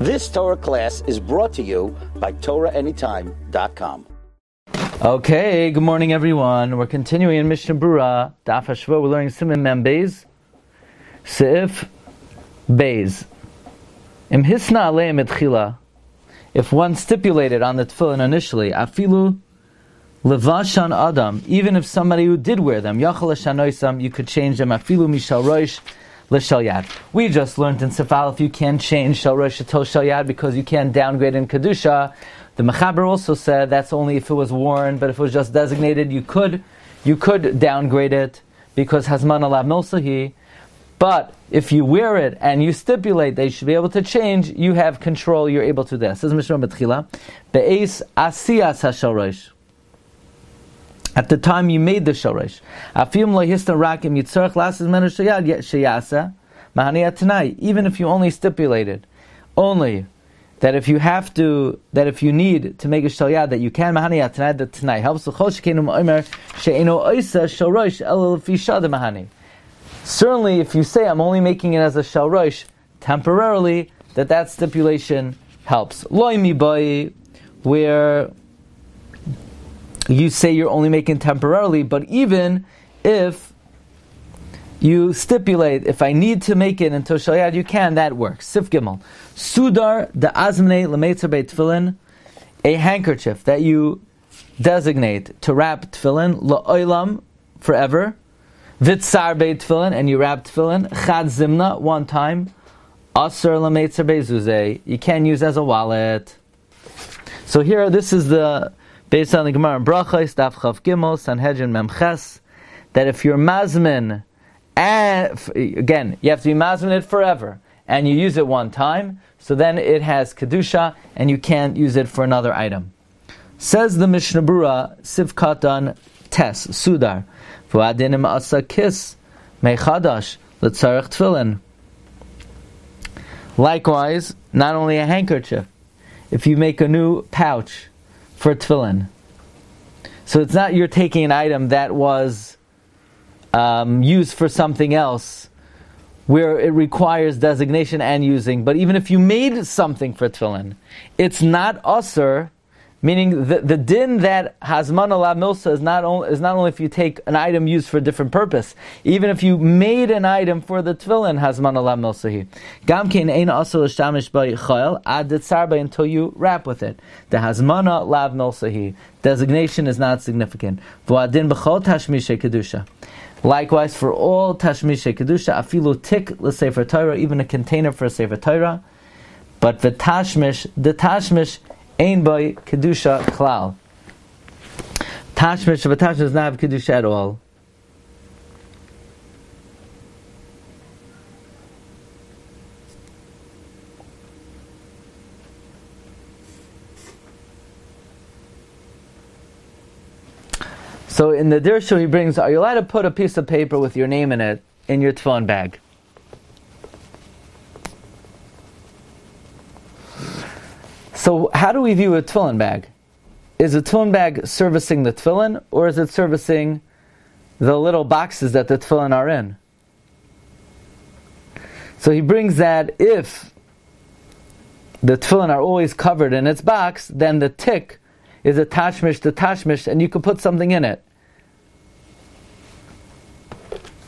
This Torah class is brought to you by TorahAnytime.com. Okay, good morning, everyone. We're continuing in Mishnah Brura, Daf Hashavua. We're learning Siman Mem Beis, Seif Beis. Im Hisna Aleim Etchila. If one stipulated on the tefillin initially, Afilu Levashan Adam, even if somebody who did wear them, Yachal Shanoisam, you could change them. Afilu Mishal Roish l'shalyad. We just learned in Sifal if you can't change shal rosh to shalyad because you can't downgrade in kedusha. The Mechaber also said that's only if it was worn, but if it was just designated, you could you could downgrade it because hasman alav milsahi. But if you wear it and you stipulate they should be able to change, you have control. You're able to do this. Says Mishnah Betchila, be'es asiyas hashal at the time you made the shoresh. Afim lohistan rakim yitzarch lasses menu shayad sheyasa mahaniya tonight. Even if you only stipulated, only that if you have to, that if you need to make a shalyad, that you can mahaniya tonight. That tonight helps the choshekinum omer she'eno oisa shoresh el fishad mahani. Certainly, if you say I'm only making it as a shalrosh temporarily, that that stipulation helps. Loi mi where you say you're only making temporarily, but even if you stipulate, if I need to make it until Shalyad, you can, that works. Sif Gimel. Sudar the Azmne Lemetzer Beit Tfilin, a handkerchief that you designate to wrap Tfilin, La'olam, forever. Vitsar Beit Tfilin, and you wrap Tfilin. Chad Zimna, one time. Asr Lemetzer Beizuzeh, you can use as a wallet. So here, this is the based on the Gemara in Brachos, Daf Chav Gimel, Sanhedrin Memches, that if you're mazmin, and again, you have to be mazmin it forever, and you use it one time, so then it has kedusha, and you can't use it for another item. Says the Mishnah Brura, Sif Katan Tes Sudar, V'adinim Asa Kis Mechadash L'Tzarech Tfilin. Likewise, not only a handkerchief, if you make a new pouch for tefillin. So it's not you're taking an item that was um, used for something else where it requires designation and using. But even if you made something for tefillin, it's not usr Meaning the, the din that Hazman ala milsa is not, only, is not only if you take an item used for a different purpose, even if you made an item for the tefillin, Hazman ala milsahi. Gamkin ein also l'shtamish by chayil ad until you wrap with it. The Hazmana lav milsahi. Designation is not significant. V'adin b'chol tashmishe kedusha. Likewise, for all tashmishe kedusha, afilu tik l'sefer Torah, even a container for a sefer Torah. But the tashmish, the tashmish Ein boy kedusha klal. Tashmish v'tashmish does not have kedusha at all. So in the dirshu he brings, are you allowed to put a piece of paper with your name in it in your tefillin bag? So, how do we view a tefillin bag? Is a tefillin bag servicing the tefillin, or is it servicing the little boxes that the tefillin are in? So he brings that if the tefillin are always covered in its box, then the tick is a tashmish to tashmish, and you can put something in it.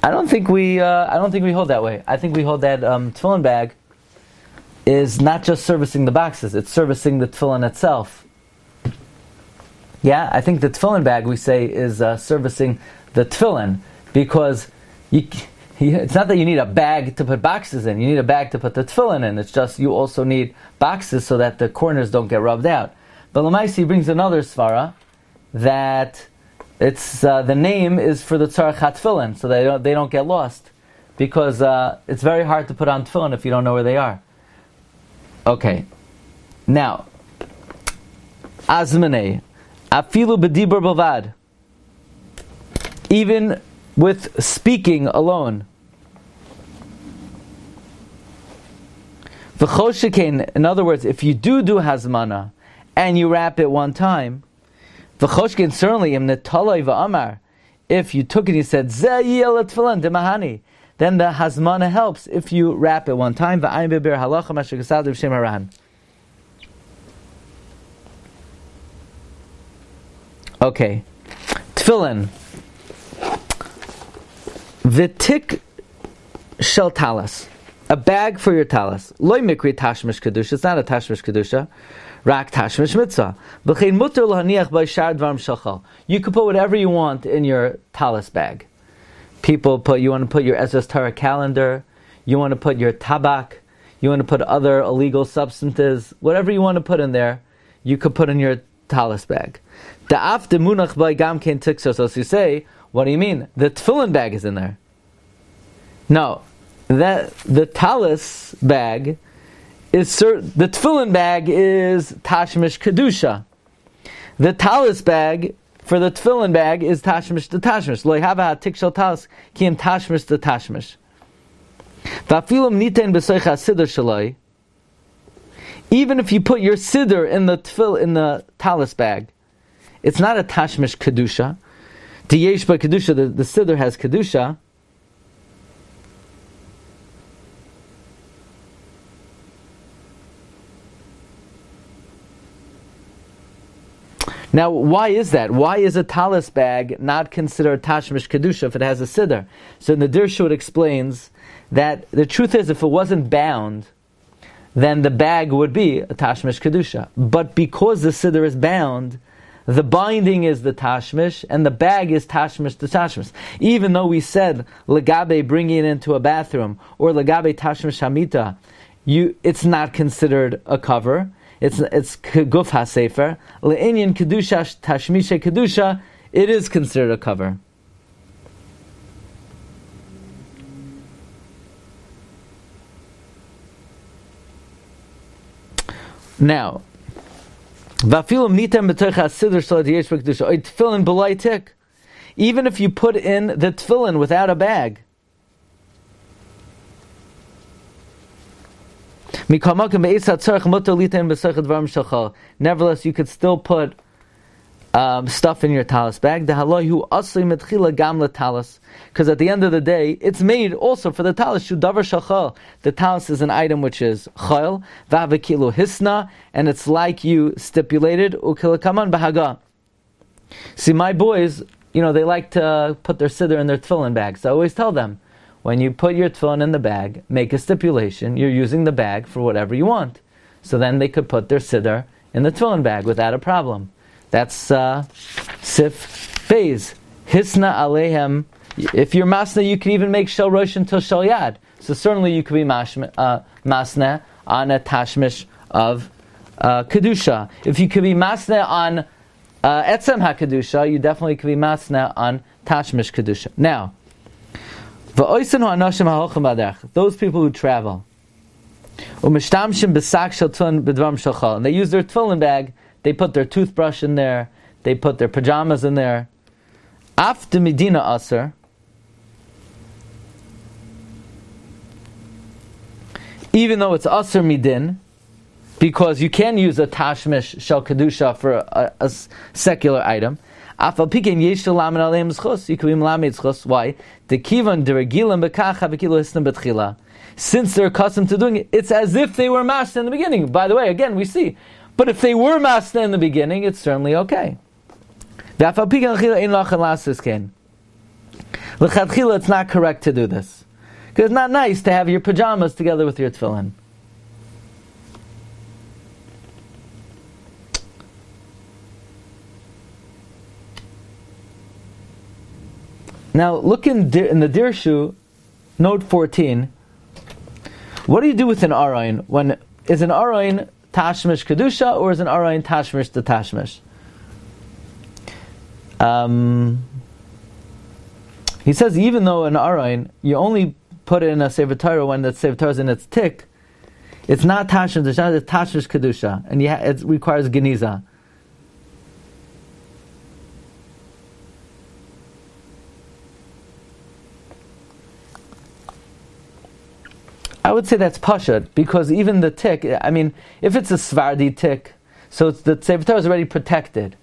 I don't think we. Uh, I don't think we hold that way. I think we hold that um, tefillin bag is not just servicing the boxes, it's servicing the tefillin itself. Yeah, I think the tefillin bag we say is uh, servicing the tefillin because you, it's not that you need a bag to put boxes in. You need a bag to put the tefillin in. It's just you also need boxes so that the corners don't get rubbed out. But Lamaisi brings another svara that it's uh, the name is for the tzarech tefillin, so they don't they don't get lost because uh, it's very hard to put on tefillin if you don't know where they are. Okay. Now, Azmane, Afilu bedibur bavad. Even with speaking alone. V'choshikein, in other words, if you do do hazmana and you wrap it one time, v'choshikein certainly im netaloi v'amar, if you took it and you said, Zeh tefillin demahani, then the hazmana helps if you wrap it one time. Okay, tefillin. V'tik shel talis. A bag for your talis. Loy mikri tashmish kedusha. It's not a tashmish kedusha. Rak tashmish mitzvah. B'chein lahaniach by shachal. You can put whatever you want in your talis bag. People put, you want to put your Ezra's calendar, you want to put your tabak, you want to put other illegal substances, whatever you want to put in there, you could put in your talis bag. The after munach by gamkein tixos, you say, what do you mean? The tefillin bag is in there. No, that the talis bag is the tefillin bag is tashmish kedusha. The talis bag for the tefillin bag is tashmish the tashmish. Lo yhava tikshal talis kim tashmish the tashmish. Vafilim niten b'soicha siddur shaloi. Even if you put your siddur in the tefil in the talis bag, it's not a tashmish kedusha. Diyesh kedusha, the, the siddur has kedusha. Now, why is that? Why is a talis bag not considered tashmish kedusha if it has a siddur? So, in the Dirshu explains that the truth is, if it wasn't bound, then the bag would be a tashmish kedusha. But because the siddur is bound, the binding is the tashmish, and the bag is tashmish the tashmish. Even though we said legabe bringing it into a bathroom or legabe tashmish hamita, you it's not considered a cover. It's it's guf hasefer le'inyan kedusha tashmisha kedusha. It is considered a cover. Now. Even if you put in the tefillin without a bag, Nevertheless, you could still put um, stuff in your talis bag. Because at the end of the day, it's made also for the talis. The talis is an item which is chayil, vavikilu hisna, and it's like you stipulated, See, my boys, you know, they like to put their siddur in their tefillin bags. So I always tell them, when you put your tefillin in the bag, make a stipulation. You're using the bag for whatever you want. So then they could put their siddur in the tefillin bag without a problem. That's uh, sif phase. Hisna alehem. If you're masna, you can even make shel rosh until shel yad. So certainly you could be uh, masna on a tashmish of uh, kedusha. If you could be masna on uh, etzem hakedusha, you definitely could be masna on tashmish kedusha. Now. Those people who travel. And they use their tefillin bag, they put their toothbrush in there, they put their pajamas in there. After Medina Aser, even though it's Aser Midin, because you can use a tashmish shel kedusha for a, a secular item, Afal pikin yesh lamed aleim schus. You can be melamed schus. Why? The kivan deregilim bekach havikilo hisna betchila. Since they're accustomed to doing it, it's as if they were master in the beginning. By the way, again we see. But if they were master in the beginning, it's certainly okay. Afal pikin lechila ein lachan lasis ken. Lechatchila, it's not correct to do this because it's not nice to have your pajamas together with your tefillin. Now look in, in the Dirshu, note 14. What do you do with an Arayin? When is an Arayin Tashmish Kedusha or is an Arayin Tashmish the Tashmish? Um, he says even though an Arayin, you only put it in a Sefer when the Sefer is in its tick, it's not Tashmish, it's not Tashmish Kedusha, and ha- it requires Geniza. I would say that's pashut because even the tick. I mean, if it's a Sefardi tick, so it's the sefer is already protected.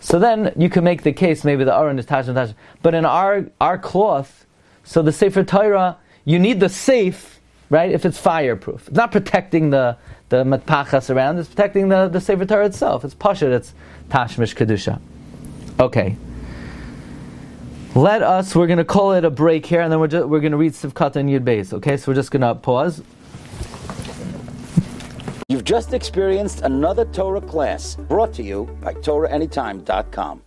So then you can make the case maybe the aron is tashim tashim. But in our our cloth, so the sefer Torah, you need the safe, right? If it's fireproof, it's not protecting the the matpachas around; it's protecting the the Sefer Torah itself. It's pashut. It's tashmish kedusha. Okay. Let us. We're going to call it a break here, and then we're just, we're going to read Sivkat and Yud Beis. Okay, so we're just going to pause. You've just experienced another Torah class brought to you by TorahAnytime.com.